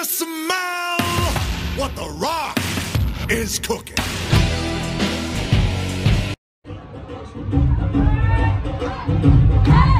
you smell what The Rock is cooking? Hey!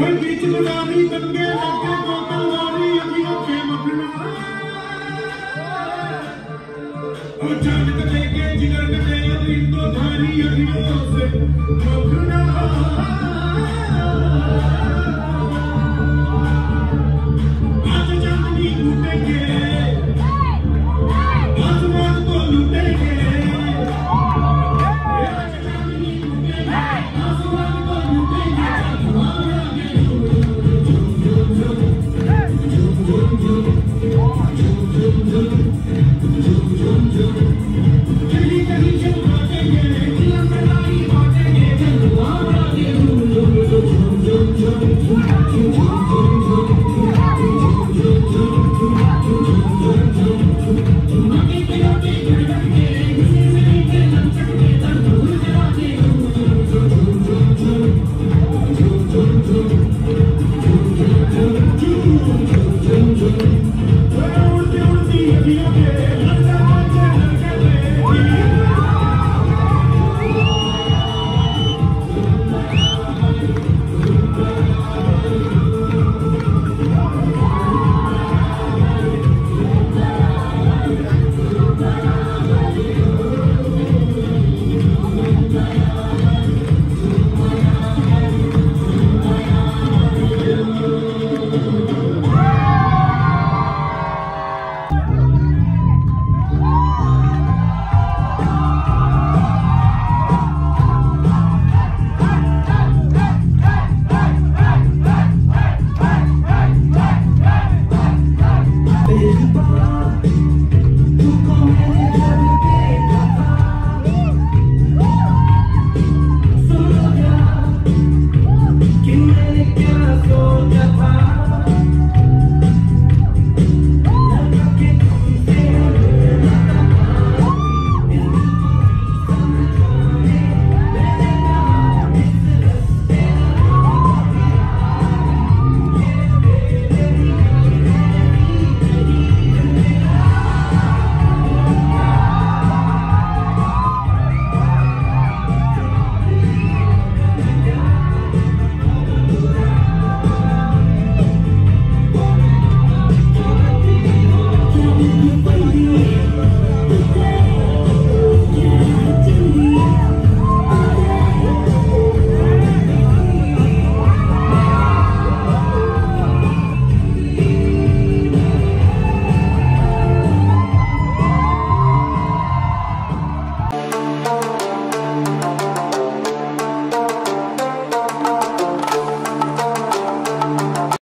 With